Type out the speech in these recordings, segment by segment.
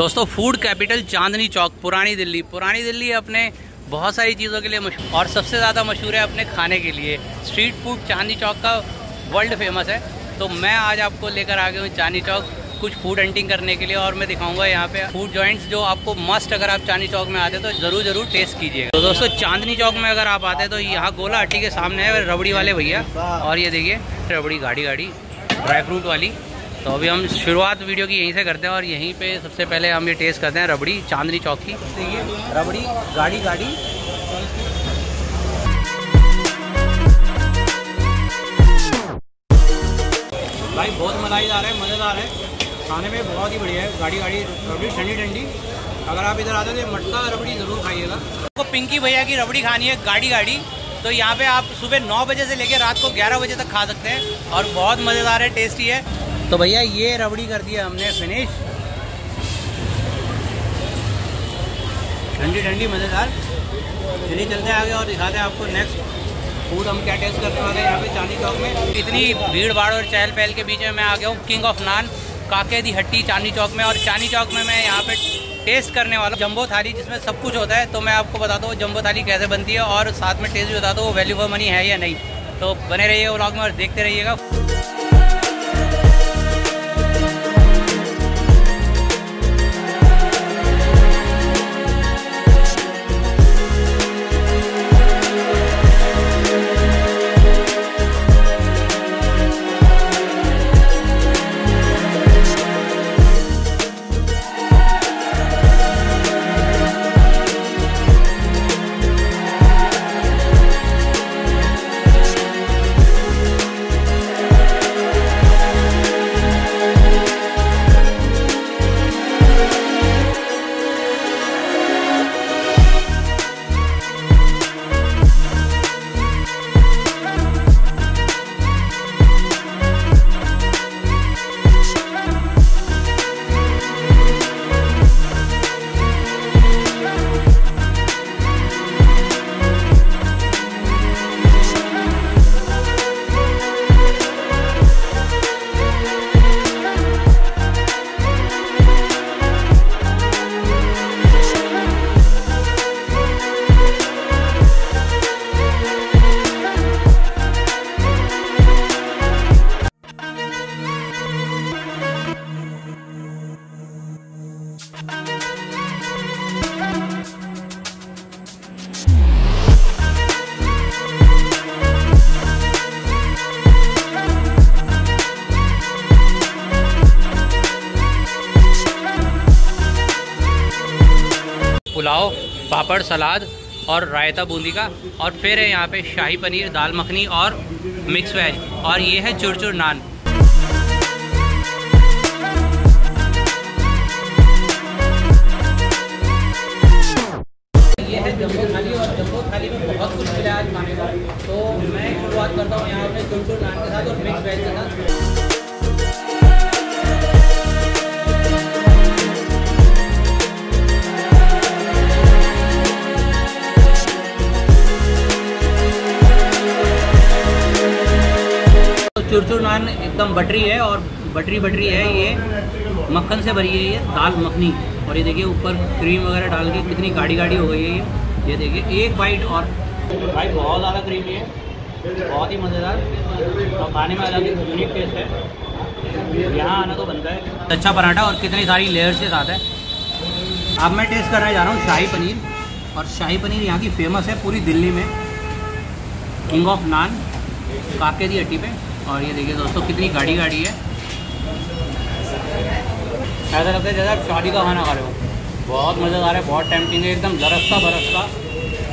दोस्तों food capital Chandni Chowk, पुरानी दिल्ली। पुरानी दिल्ली अपने बहुत सारी चीज़ों के लिए मशहूर और सबसे ज़्यादा मशहूर है अपने खाने के लिए। स्ट्रीट फ़ूड चांदनी चौक का वर्ल्ड फ़ेमस है। तो मैं आज आपको लेकर आ गया हूँ चांदनी चौक कुछ फ़ूड हंटिंग करने के लिए, और मैं दिखाऊँगा यहाँ पे फ़ूड जॉइंट्स जो आपको मस्ट अगर आप चांदनी चौक में आते हैं तो ज़रूर ज़रूर टेस्ट कीजिएगा। तो दोस्तों, चांदनी चौक में अगर आप आते हैं तो यहाँ गोला हट्टी के सामने है रबड़ी वाले भैया। और ये देखिए, रबड़ी गाड़ी गाड़ी ड्राई फ्रूट वाली। तो अभी हम शुरुआत वीडियो की यहीं से करते हैं और यहीं पे सबसे पहले हम ये टेस्ट करते हैं रबड़ी, चांदनी चौक। की रबड़ी गाड़ी गाड़ी भाई, बहुत मलाईदार है मज़ेदार है। खाने में बहुत ही बढ़िया है गाड़ी गाड़ी रबड़ी, ठंडी ठंडी। अगर आप इधर आते तो मटका रबड़ी ज़रूर खाइएगा। आपको पिंकी भैया की रबड़ी खानी है गाड़ी गाड़ी तो यहाँ पे आप सुबह नौ बजे से लेकर रात को ग्यारह बजे तक खा सकते हैं और बहुत मज़ेदार है टेस्टी है। तो भैया ये रबड़ी कर दिया हमने फिनिश ठंडी ठंडी, मज़ेदार। चलिए चलते आगे और दिखाते हैं आपको नेक्स्ट फ़ूड हम क्या टेस्ट वाले हैं यहाँ पे चांदी चौक में। इतनी भीड़ भाड़ और चहल पहल के बीच में मैं आ गया हूँ किंग ऑफ़ नान काके दी हट्टी चांदी चौक में। और चांदी चौक में मैं यहाँ पे टेस्ट करने वाला जंबो थाली जिसमें सब कुछ होता है तो मैं आपको बताता हूँ जंबो थाली कैसे बनती है। और साथ में टेस्ट भी हूँ वो वैल्यू फॉर मनी है या नहीं। तो बने रहिएगा ब्लॉग में और देखते रहिएगा। पापड़, सलाद और रायता बूंदी का। और फिर है यहाँ पे शाही पनीर, दाल मखनी और मिक्स वेज और ये है चुरचुर नान। है थाली और में बहुत कुछ मिला आज खाने का। तो मैं शुरुआत करता हूँ यहाँ पे चुरचुर चुरचुर नान एकदम बटरी है और बटरी बटरी है ये। मक्खन से भरी है ये, दाल मखनी। और ये देखिए ऊपर क्रीम वगैरह डाल के कितनी गाढ़ी गाढ़ी हो गई है ये। ये देखिए, एक बाइट और। भाई, बहुत ज़्यादा क्रीमी है बहुत ही मज़ेदार। और खाने में अलग यूनिक टेस्ट है। यहाँ आना तो बनता है। अच्छा पराठा और कितनी सारी लेयर्स के साथ है। अब मैं टेस्ट करने जा रहा हूँ शाही पनीर। और शाही पनीर यहाँ की फ़ेमस है पूरी दिल्ली में। किंग ऑफ़ नान काके दी हट्टी पे। और ये देखिए दोस्तों, कितनी गाड़ी गाड़ी है। ऐसा लगता है जैसा शादी का खाना खा रहे हो। बहुत मज़ेदार है, बहुत टेम्पटिंग है एकदम जरसता बरसता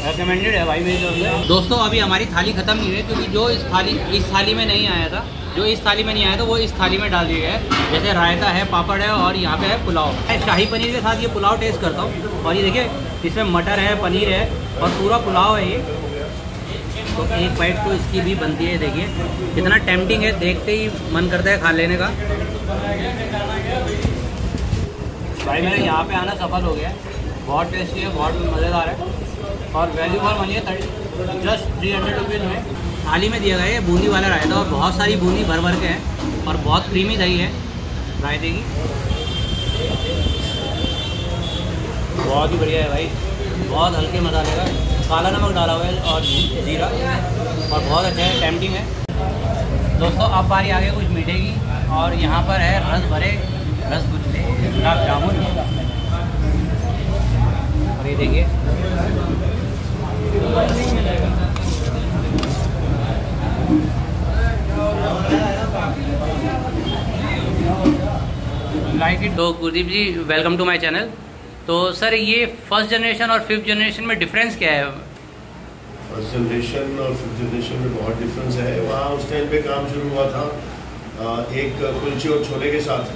रिकमेंडेड है भाई मेरी तरफ़ से। दोस्तों, अभी हमारी थाली ख़त्म नहीं हुई क्योंकि जो इस थाली इस थाली में नहीं आया था, जो इस थाली में नहीं आया था, वो इस थाली में डाल दिया गया है। जैसे रायता है, पापड़ है और यहाँ पे है पुलाव। मैं शाही पनीर के साथ ये पुलाव टेस्ट करता हूँ। और ये देखिए, इसमें मटर है, पनीर है और पूरा पुलाव है ये। तो एक बाइट तो इसकी भी बनती है, देखिए। कितना टेम्पटिंग है, देखते ही मन करता है खा लेने का। भाई मेरा यहाँ पे आना सफल हो गया बहुत टेस्टी है, बहुत मज़ेदार है। और वैल्यू फॉर मनी है जस्ट थ्री हंड्रेड रुपीज़ में। थाली में दिया गया है बूंदी वाला रायता और बहुत सारी बूंदी भर भर के है और बहुत क्रीमी दही है। रायते की। बहुत ही बढ़िया है भाई। बहुत हल्के मसाले का। काला नमक डाला हुआ है और जीरा। और बहुत अच्छा है टेम्पटिंग है। दोस्तों, अब बारी आगे कुछ मीठे की और यहाँ पर है रस भरे रस रसगुल्ले गुलाब जामुन। और ये देखिए। लाइक इट तो Gurdeep ji welcome to my channel तो सर, ये फ़र्स्ट जनरेशन और फिफ्थ जनरेशन में डिफरेंस क्या है? फ़र्स्ट जनरेशन और फिफ्थ जनरेशन में बहुत डिफरेंस है। वहाँ उस टाइम पे काम शुरू हुआ था एक कुलचे और छोले के साथ।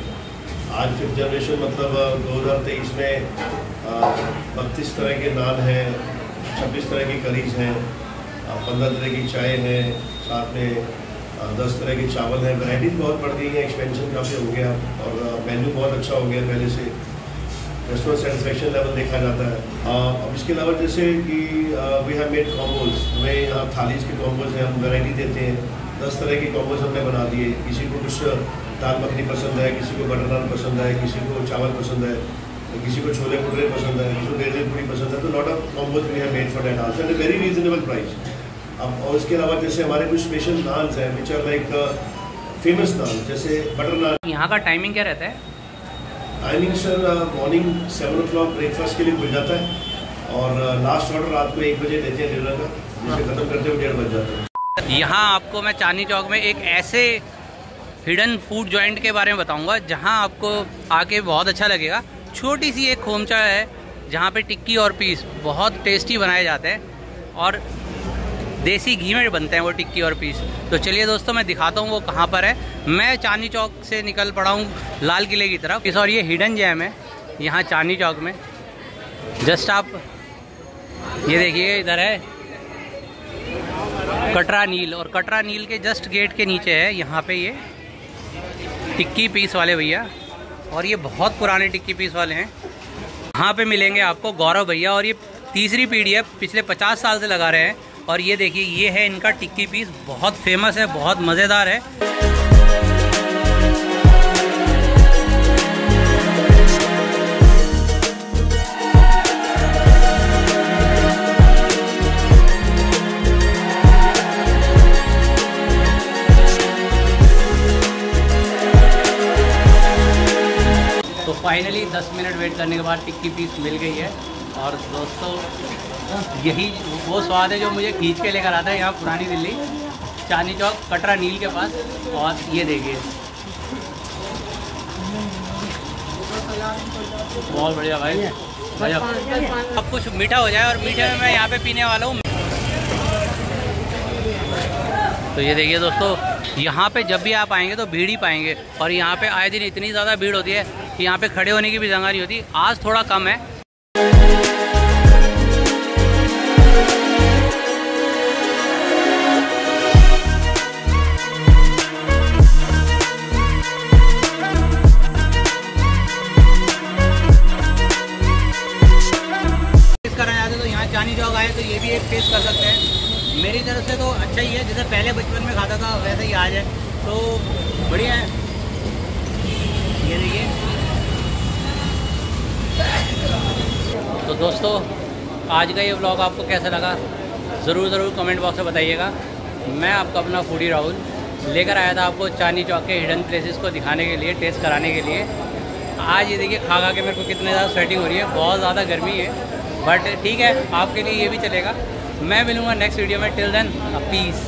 आज फिफ्थ जनरेशन मतलब दो हज़ार तेईस में बत्तीस तरह के नान हैं, छब्बीस तरह की करीज हैं पंद्रह तरह की चाय है, साथ में दस तरह के चावल हैं। वैराइटीज़ बहुत बढ़ गई हैं एक्सपेंशन काफ़ी हो गया और मेन्यू बहुत अच्छा हो गया पहले से। कस्टमर सेटिस्फेक्शन लेवल देखा जाता है। अब इसके अलावा जैसे कि वी हैव मेड कॉम्बोज हमें यहाँ थालीज के कॉम्बोज हैं, हम वैरायटी देते हैं। दस तरह के कॉम्बोज हमने बना दिए। किसी को कुछ दाल मखनी पसंद है, किसी को बटर नान पसंद है, किसी को चावल पसंद है, किसी को छोले भटूरे पसंद है, किसी को डेली पूरी पसंद है तो lot of combos we have made for that also a very reasonable price अब, और इसके अलावा जैसे हमारे कुछ स्पेशल नान हैं which are like famous naan जैसे बटर नान यहाँ का टाइमिंग क्या रहता है? Timing sir morning seven o'clock breakfast के लिए खुल जाता है और लास्ट uh, ऑर्डर रात को एक बजे देते हैं डिनर का जिसे ख़त्म करते हुए डेढ़ बज जाता है। यहाँ आपको मैं चांदी चौक में एक ऐसे हिडन फ़ूड जॉइंट के बारे में बताऊँगा जहाँ आपको आके बहुत अच्छा लगेगा। छोटी सी एक खोमचा है जहाँ पे टिक्की और पीस बहुत टेस्टी बनाए जाते हैं। और देसी घी में बनते हैं वो टिक्की और पीस। तो चलिए दोस्तों, मैं दिखाता हूँ वो कहाँ पर है। मैं चांदी चौक से निकल पड़ा हूँ लाल किले की तरफ़। इस और ये हिडन जैम है यहाँ चांदी चौक में। जस्ट आप ये देखिए, इधर है। कटरा नील। और कटरा नील के जस्ट गेट के नीचे है यहाँ पे ये टिक्की पीस वाले भैया। और ये बहुत पुराने टिक्की पीस वाले हैं। यहाँ पे मिलेंगे आपको गौरव भैया। और ये तीसरी पीढ़ी है। पिछले पचास साल से लगा रहे हैं। और ये देखिए, ये है इनका टिक्की पीस। बहुत फ़ेमस है, बहुत मज़ेदार है। तो फाइनली 10 मिनट वेट करने के बाद टिक्की पीस मिल गई है। और दोस्तों यही वो स्वाद है जो मुझे खींच के लेकर आता है यहाँ पुरानी दिल्ली चांदी चौक, कटरा नील के पास। और ये देखिए। बहुत बढ़िया भाई। अब कुछ मीठा हो जाए और मीठे में मैं यहाँ पे पीने वाला हूँ। तो ये देखिए दोस्तों, यहाँ पे जब भी आप आएँगे तो भीड़ ही पाएँगे। और यहाँ पे आए दिन इतनी ज़्यादा भीड़ होती है कि यहाँ पे खड़े होने की भी जगह नहीं होती। आज थोड़ा कम है तो ये भी एक टेस्ट कर सकते हैं। मेरी तरफ़ से तो अच्छा ही है, जैसे पहले बचपन में खाता था, वैसे ही आज है। तो बढ़िया है। ये देखिए। तो दोस्तों, आज का ये ब्लॉग आपको कैसा लगा, ज़रूर ज़रूर कमेंट बॉक्स में बताइएगा। मैं आपका अपना फूडी राहुल, लेकर आया था आपको चांदी चौक के हिडन प्लेसेस को दिखाने के लिए टेस्ट कराने के लिए। आज ये देखिए, खा खा के मेरे को कितने ज़्यादा स्वेटिंग हो रही है, बहुत ज़्यादा गर्मी है। बट ठीक है, आपके लिए ये भी चलेगा। मैं मिलूँगा नेक्स्ट वीडियो में। Till then peace